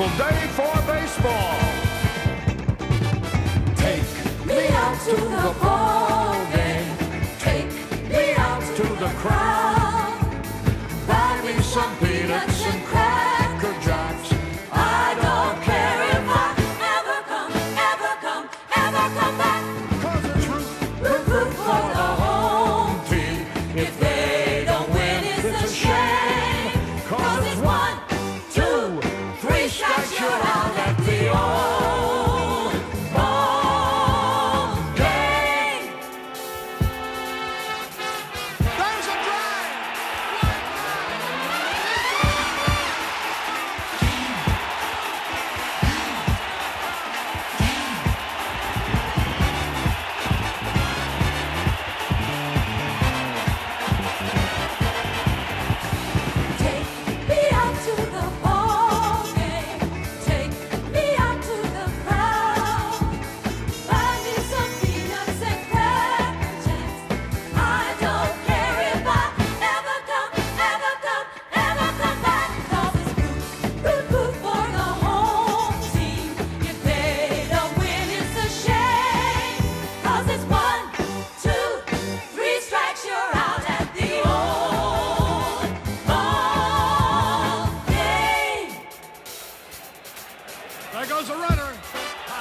wonderful day for baseball. Take me out to the ball game. Take me out to the crowd. Buy me some peanuts.